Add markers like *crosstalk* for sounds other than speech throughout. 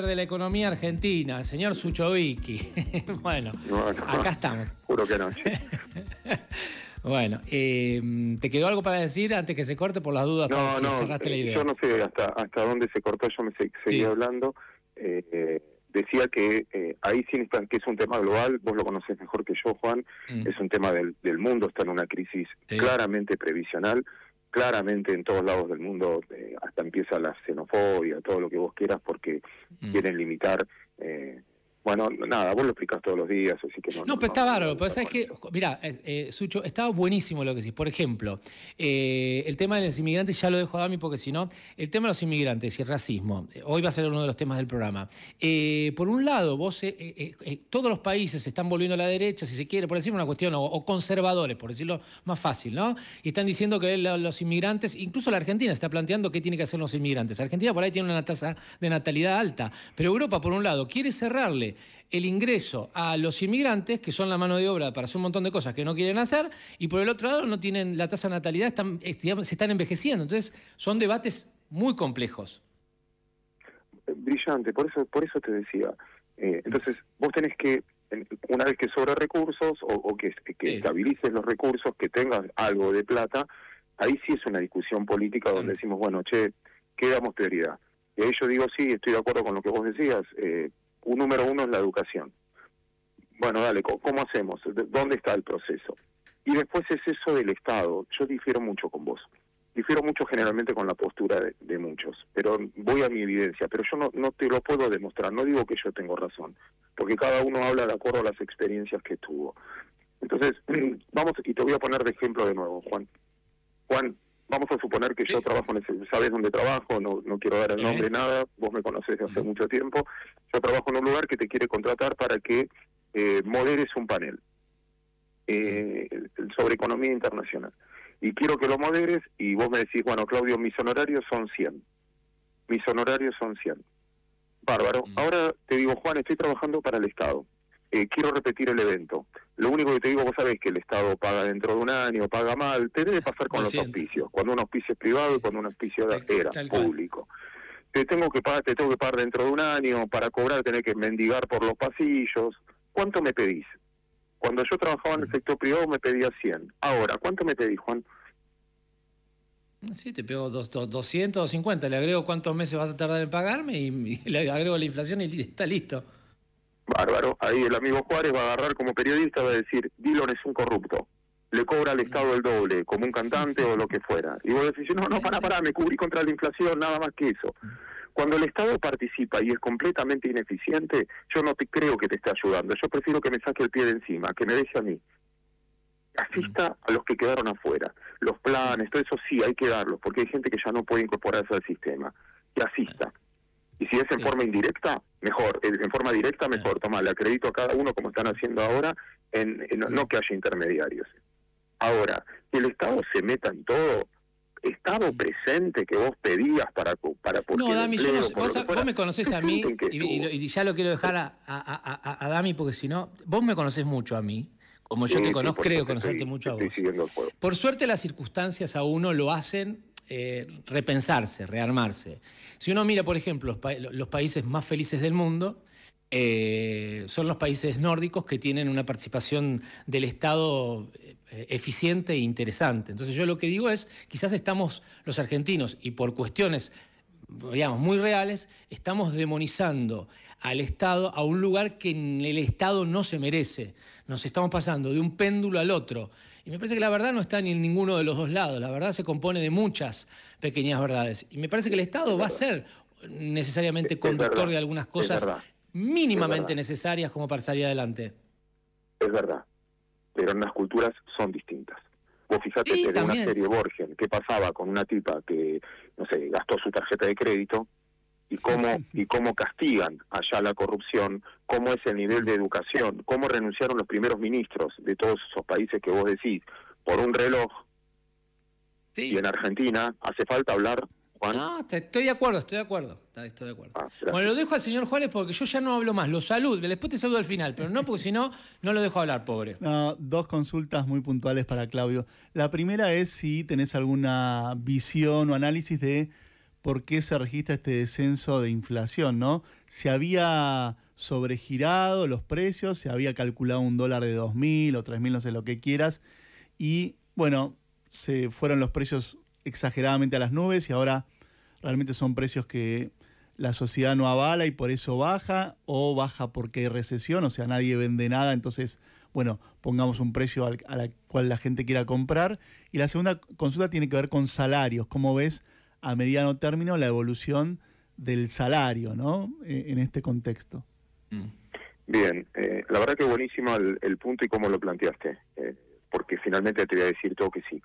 de la economía argentina, el señor Suchovicki. *laughs* bueno, acá estamos. Juro que no. *laughs* bueno, eh, ¿te quedó algo para decir antes que se corte por las dudas? No, no, cerraste la idea? yo no sé hasta, hasta dónde se cortó, yo me seguí hablando. Eh, decía que eh, ahí sí que es un tema global, vos lo conocés mejor que yo, Juan, mm. es un tema del, del, mundo, está en una crisis claramente previsional claramente en todos lados del mundo eh, hasta empieza la xenofobia, todo lo que vos quieras, porque mm. quieren limitar eh, bueno, nada, vos lo explicás todos los días, así que no. No, pero está bárbaro, pero sabes que, mira, eh, eh, Sucho, estaba buenísimo lo que decís. Por ejemplo, eh, el tema de los inmigrantes ya lo dejo a Dami porque si no, el tema de los inmigrantes y el racismo, hoy va a ser uno de los temas del programa. por un lado, vos, todos los países se están volviendo a la derecha, si se quiere, por decir una cuestión, o, conservadores, por decirlo más fácil, ¿no? Y están diciendo que los inmigrantes, incluso la Argentina está planteando qué tiene que hacer los inmigrantes. Argentina por ahí tiene una tasa de natalidad alta, pero Europa, por un lado, quiere cerrarle el ingreso a los inmigrantes, que son la mano de obra para hacer un montón de cosas que no quieren hacer, y por el otro lado no tienen la tasa de natalidad, están, se están envejeciendo. Entonces, son debates muy complejos. Brillante, por eso, por eso te decía. Eh, entonces, vos tenés que, una vez que sobra recursos o, que, estabilices los recursos, que tengas algo de plata, ahí sí es una discusión política donde decimos, bueno, che, ¿qué damos prioridad? Y ahí yo digo, sí, estoy de acuerdo con lo que vos decías. Eh, un número uno es la educación. Bueno, dale, ¿cómo hacemos? ¿Dónde está el proceso? Y después es eso del Estado. Yo difiero mucho con vos. Difiero mucho generalmente con la postura de, muchos, pero voy a mi evidencia, pero yo no, no te lo puedo demostrar, no digo que yo tengo razón, porque cada uno habla de acuerdo a las experiencias que tuvo. Entonces, *clears throat* vamos, y te voy a poner de ejemplo de nuevo, Juan. Juan, vamos a suponer que yo trabajo en ese, sabes dónde trabajo, no, no quiero dar el nombre, nada, vos me conoces de hace mucho tiempo, yo trabajo en un lugar que te quiere contratar para que eh, moderes un panel eh, sobre economía internacional. Y quiero que lo moderes y vos me decís, bueno, Claudio, mis honorarios son 100. Mis honorarios son 100. Bárbaro. Ahora te digo, Juan, estoy trabajando para el Estado. Eh, quiero repetir el evento. Lo único que te digo, vos sabés que el Estado paga dentro de un año, paga mal, te debe pasar con los auspicios, cuando un auspicio es privado y cuando un auspicio era público. Te tengo que pagar, te tengo que pagar dentro de un año, para cobrar tener que mendigar por los pasillos. ¿Cuánto me pedís? Cuando yo trabajaba en el sector privado me pedía 100. Ahora, ¿cuánto me pedís, Juan? Sí, te pego dos, 200 o 50. Le agrego cuántos meses vas a tardar en pagarme y, le agrego la inflación y está listo. Bárbaro. Ahí el amigo Juárez va a agarrar como periodista, va a decir, Dillon es un corrupto. Le cobra al Estado el doble, como un cantante o lo que fuera. Y vos decís, no, no, para, para, me cubrí contra la inflación, nada más que eso. Cuando el Estado participa y es completamente ineficiente, yo no te creo que te esté ayudando. Yo prefiero que me saque el pie de encima, que me deje a mí. Asista a los que quedaron afuera. Los planes, todo eso sí, hay que darlos, porque hay gente que ya no puede incorporarse al sistema. Que asista. Y si es en forma indirecta, mejor. En forma directa, mejor. Toma, le acredito a cada uno como están haciendo ahora, en, no que haya intermediarios. Ahora, que el Estado se meta en todo, Estado presente que vos pedías para para No, Dami, yo no, vos, vos, me conocés a mí y, ya lo quiero dejar a, a, a, Dami porque si no, vos me conocés mucho a mí. Como yo te conozco, creo conocerte mucho a vos. Por suerte las circunstancias a uno lo hacen eh, repensarse, rearmarse. Si uno mira, por ejemplo, los, países más felices del mundo, eh, son los países nórdicos que tienen una participación del Estado eh, eficiente e interesante. Entonces yo lo que digo es, quizás estamos los argentinos y por cuestiones digamos, muy reales, estamos demonizando al Estado a un lugar que el Estado no se merece. Nos estamos pasando de un péndulo al otro. Y me parece que la verdad no está ni en ninguno de los dos lados. La verdad se compone de muchas pequeñas verdades. Y me parece que el Estado va a ser necesariamente conductor de algunas cosas mínimamente necesarias como para salir adelante. Es verdad. Pero en las culturas son distintas. Vos fijate que en una serie Borgen, ¿qué pasaba con una tipa que, no sé, gastó su tarjeta de crédito? Y cómo, y cómo castigan allá la corrupción, cómo es el nivel de educación, cómo renunciaron los primeros ministros de todos esos países que vos decís por un reloj. Y en Argentina hace falta hablar no, estoy de acuerdo, estoy de acuerdo. Estoy de acuerdo. Ah, bueno, lo dejo al señor Juárez porque yo ya no hablo más. Lo saludo, después te saludo al final, pero no porque si no, no lo dejo hablar, pobre. No, dos consultas muy puntuales para Claudio. La primera es si tenés alguna visión o análisis de por qué se registra este descenso de inflación, ¿no? Se había sobregirado los precios, se había calculado un dólar de 2.000 o 3.000, no sé lo que quieras, y bueno, se fueron los precios exageradamente a las nubes y ahora realmente son precios que la sociedad no avala y por eso baja, o baja porque hay recesión, o sea, nadie vende nada, entonces, bueno, pongamos un precio al, cual la gente quiera comprar. Y la segunda consulta tiene que ver con salarios, cómo ves a mediano término la evolución del salario, ¿no? E, en este contexto. Mm. Bien, eh, la verdad que buenísimo el, punto y cómo lo planteaste, eh, porque finalmente te voy a decir todo que sí.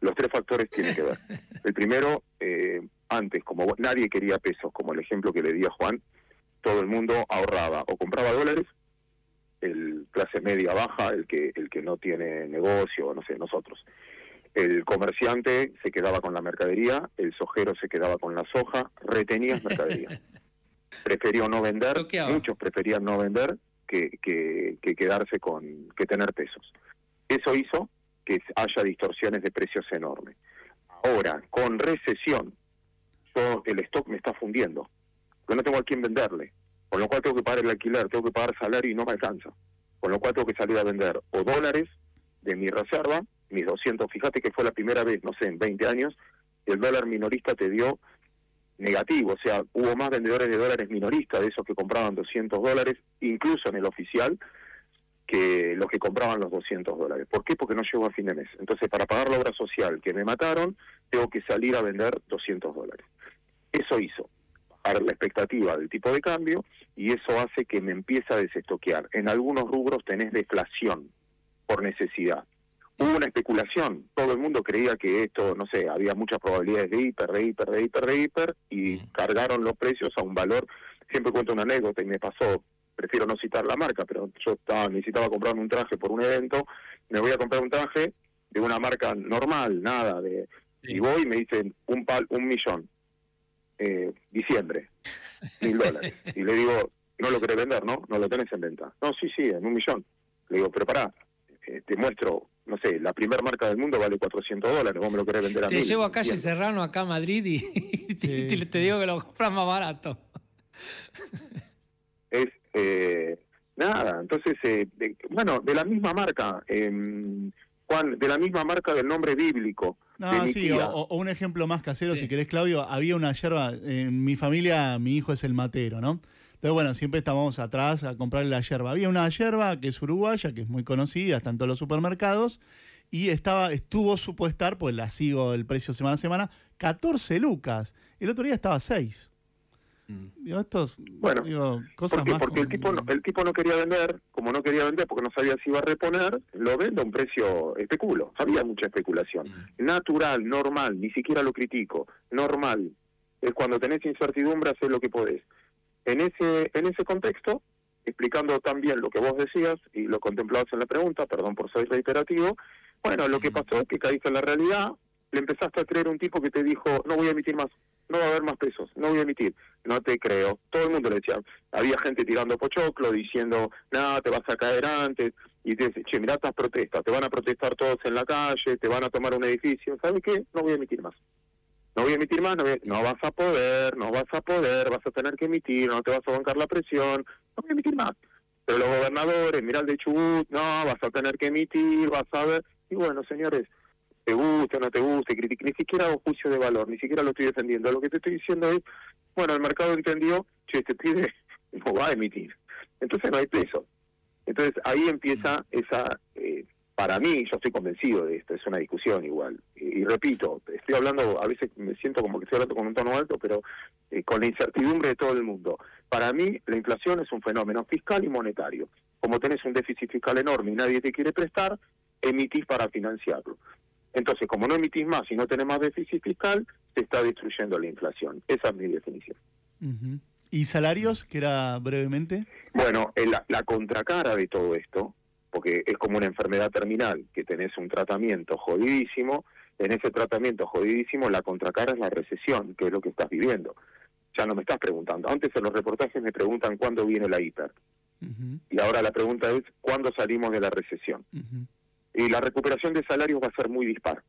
Los tres factores tienen que ver. *laughs* El primero, eh, antes, como nadie quería pesos, como el ejemplo que le di a Juan, todo el mundo ahorraba o compraba dólares, el clase media baja, el que el que no tiene negocio, no sé, nosotros. El comerciante se quedaba con la mercadería, el sojero se quedaba con la soja, retenías mercadería. *laughs* Preferió no vender, muchos preferían no vender que, que, que quedarse con, que tener pesos. Eso hizo que haya distorsiones de precios enormes. Ahora, con recesión, el stock me está fundiendo, yo no tengo a quién venderle, con lo cual tengo que pagar el alquiler, tengo que pagar salario y no me alcanza, con lo cual tengo que salir a vender o dólares de mi reserva, mis 200, fíjate que fue la primera vez, no sé, en 20 años, el dólar minorista te dio negativo, o sea, hubo más vendedores de dólares minoristas, de esos que compraban 200 dólares, incluso en el oficial, que los que compraban los 200 dólares. ¿Por qué? Porque no llegó a fin de mes. Entonces, para pagar la obra social que me mataron, tengo que salir a vender 200 dólares. Eso hizo bajar la expectativa del tipo de cambio y eso hace que me empiece a desestoquear. En algunos rubros tenés deflación por necesidad. Hubo una especulación, todo el mundo creía que esto, no sé, había muchas probabilidades de hiper, de hiper, de hiper, de hiper, y cargaron los precios a un valor. Siempre cuento una anécdota y me pasó prefiero no citar la marca, pero yo estaba, necesitaba comprar un traje por un evento, me voy a comprar un traje de una marca normal, nada de... Y voy y me dicen un, pal, un millón, eh, diciembre, *laughs* mil dólares. Y le digo, no lo querés vender, ¿no? No lo tenés en venta. No, sí, sí, en un millón. Le digo, pero pará, eh, te muestro, sé, la primera marca del mundo vale 400 dólares, vos me lo querés vender a Te llevo a calle Serrano, acá a Madrid, y, *laughs* te, digo que lo compras más barato. Es, eh, nada, entonces, eh, bueno, de la misma marca, eh, Juan, de la misma marca del nombre bíblico. No, sí, o, un ejemplo más casero, si querés, Claudio, había una yerba, en mi familia, mi hijo es el matero, ¿no? Entonces, bueno, siempre estábamos atrás a comprarle la yerba. Había una yerba que es uruguaya, que es muy conocida, está en todos los supermercados, y estaba, estuvo supo estar, pues la sigo el precio semana a semana, 14 lucas. El otro día estaba 6. Mm. estos, bueno, cosas porque, porque el tipo no, el tipo no quería vender, como no quería vender porque no sabía si iba a reponer, lo vende a un precio especulo. Había mucha especulación. Mm. Natural, normal, ni siquiera lo critico. Normal. Es cuando tenés incertidumbre hacer lo que podés. En ese en ese contexto, explicando también lo que vos decías y lo contemplabas en la pregunta, perdón por ser reiterativo, bueno, lo que pasó es que caíste en la realidad, le empezaste a creer un tipo que te dijo, no voy a emitir más no va a haber más pesos, no voy a emitir. No te creo. Todo el mundo le decía, había gente tirando pochoclo, diciendo, nada, te vas a caer antes. Y te dice, che, mirá estas protestas, te van a protestar todos en la calle, te van a tomar un edificio. ¿Sabes qué? No voy a emitir más. No voy a emitir más, no, no vas a poder, no vas a poder, vas a tener que emitir, no te vas a bancar la presión, no voy a emitir más. Pero los gobernadores, mira el de Chubut, no, vas a tener que emitir, vas a ver. Y bueno, señores, te guste o no te guste, ni siquiera hago juicio de valor, ni siquiera lo estoy defendiendo. Lo que te estoy diciendo es, bueno, el mercado entendió, che, este pibe *laughs* no va a emitir. Entonces no hay peso. Entonces ahí empieza esa, para mí, yo estoy convencido de esto, es una discusión igual. Y, repito, estoy hablando, a veces me siento como que estoy hablando con un tono alto, pero eh, con la incertidumbre de todo el mundo. Para mí, la inflación es un fenómeno fiscal y monetario. Como tenés un déficit fiscal enorme y nadie te quiere prestar, emitís para financiarlo. Entonces, como no emitís más y no tenés más déficit fiscal, se está destruyendo la inflación. Esa es mi definición. ¿Y salarios, que era brevemente? Bueno, la, la contracara de todo esto, porque es como una enfermedad terminal, que tenés un tratamiento jodidísimo, en ese tratamiento jodidísimo la contracara es la recesión, que es lo que estás viviendo. Ya no me estás preguntando. Antes en los reportajes me preguntan cuándo viene la hiper. Y ahora la pregunta es, ¿cuándo salimos de la recesión? y la recuperación de salarios va a ser muy dispar.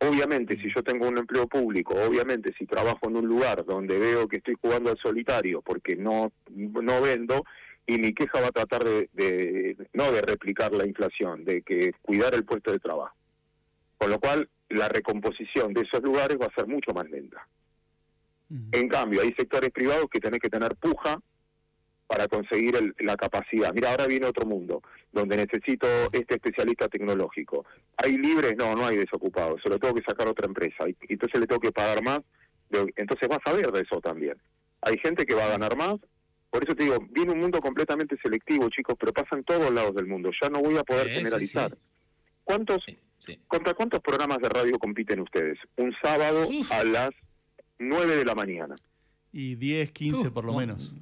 Obviamente, si yo tengo un empleo público, obviamente si trabajo en un lugar donde veo que estoy jugando al solitario porque no, no vendo, y mi queja va a tratar de, no de replicar la inflación, de que cuidar el puesto de trabajo. Con lo cual, la recomposición de esos lugares va a ser mucho más lenta. En cambio, hay sectores privados que tenés que tener puja para conseguir la capacidad. Mira, ahora viene otro mundo, donde necesito este especialista tecnológico. ¿Hay libres? No, no hay desocupados, se lo tengo que sacar a otra empresa, y entonces le tengo que pagar más, entonces vas a ver de eso también. Hay gente que va a ganar más, por eso te digo, viene un mundo completamente selectivo, chicos, pero pasa en todos lados del mundo, ya no voy a poder generalizar. ¿Cuántos, ¿Contra cuántos programas de radio compiten ustedes? Un sábado a las 9 de la mañana. Y 10, 15 por lo menos.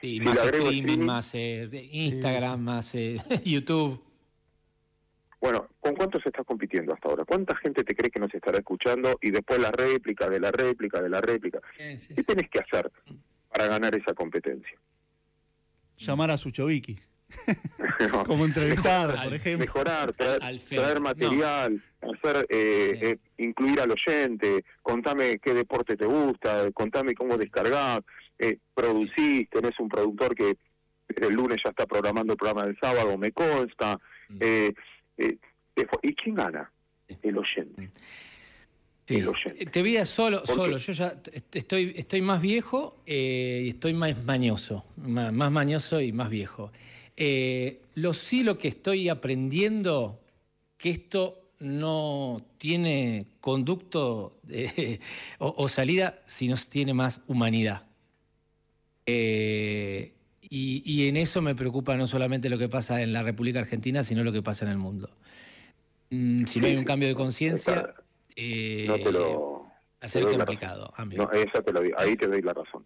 Y más streaming, más eh, Instagram, más eh, *laughs* YouTube. Bueno, ¿con cuántos estás compitiendo hasta ahora? ¿Cuánta gente te cree que nos estará escuchando y después la réplica de la réplica de la réplica? ¿Qué tenés que hacer para ganar esa competencia? Llamar a Suchoviki. *laughs* Como entrevistado, por ejemplo. Mejorar, traer, material, hacer, eh, incluir al oyente, contame qué deporte te gusta, contame cómo descargar, eh, producís, tenés un productor que el lunes ya está programando el programa del sábado, me consta. Mm. Eh, eh, ¿Y quién gana? El oyente. El oyente. Te veía solo, solo. Yo ya estoy, estoy más viejo y estoy más mañoso, más, mañoso y más viejo. lo sí lo que estoy aprendiendo, que esto no tiene conducto *laughs* o, o, salida si no tiene más humanidad. Eh, y, en eso me preocupa no solamente lo que pasa en la República Argentina, sino lo que pasa en el mundo. Mm, si no hay un cambio de conciencia, eh, no va a ser complicado. No, te lo ahí te doy la razón.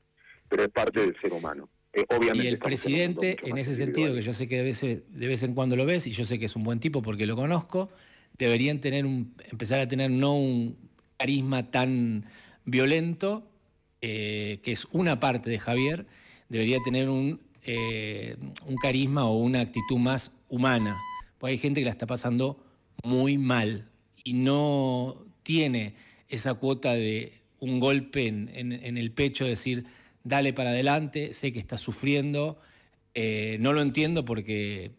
Pero es parte del ser humano. Eh, obviamente y el presidente, en ese sentido, que yo sé que de vez, de vez en cuando lo ves, y yo sé que es un buen tipo porque lo conozco, deberían tener un, empezar a tener no un carisma tan violento, eh, que es una parte de Javier, debería tener un, eh, un carisma o una actitud más humana. Porque hay gente que la está pasando muy mal y no tiene esa cuota de un golpe en, el pecho, decir, dale para adelante, sé que estás sufriendo. Eh, no lo entiendo porque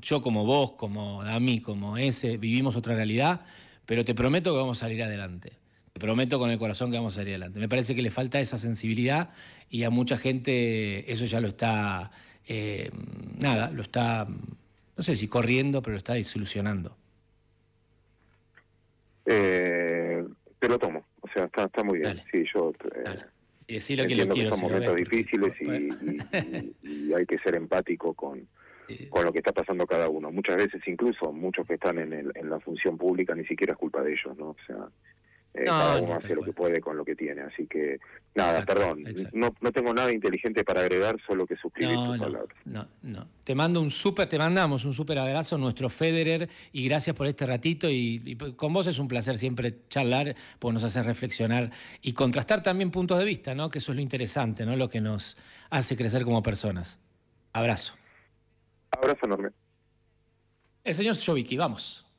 yo como vos, como Dami, como ese, vivimos otra realidad, pero te prometo que vamos a salir adelante prometo con el corazón que vamos a salir adelante. Me parece que le falta esa sensibilidad y a mucha gente eso ya lo está, eh, nada, lo está, no sé si corriendo, pero lo está desilusionando. Eh, te lo tomo, o sea, está, está muy bien. Sí, yo eh, lo que, lo quiero, son momentos difíciles y, hay que ser empático con, con lo que está pasando cada uno. Muchas veces incluso muchos que están en, el, en la función pública ni siquiera es culpa de ellos, ¿no? O sea, eh, cada uno hace lo que puede con lo que tiene. Así que, nada, perdón, No, no tengo nada inteligente para agregar, solo que suscribir no, no, No, Te mando un súper, te mandamos un súper abrazo, nuestro Federer, y gracias por este ratito. Y, con vos es un placer siempre charlar, porque nos hace reflexionar y contrastar también puntos de vista, ¿no? Que eso es lo interesante, ¿no? Lo que nos hace crecer como personas. Abrazo. Abrazo enorme. El señor Chovicki, vamos.